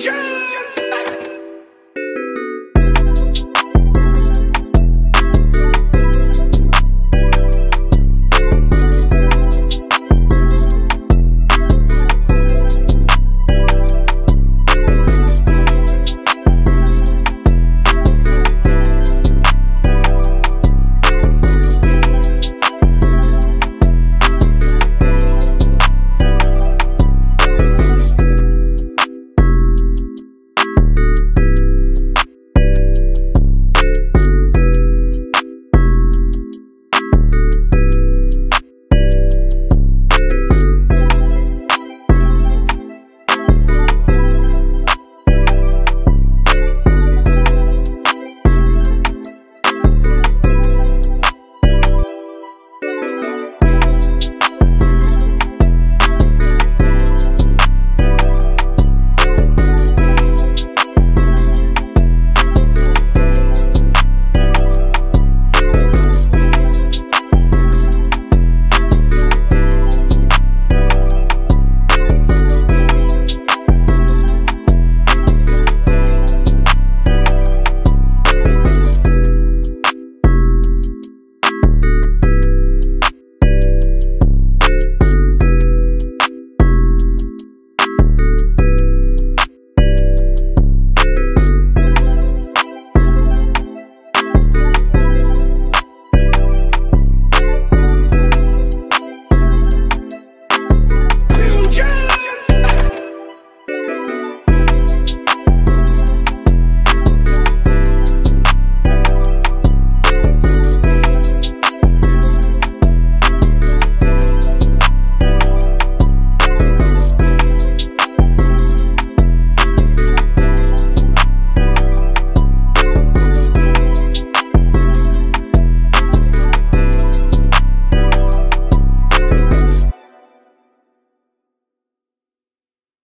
Jones!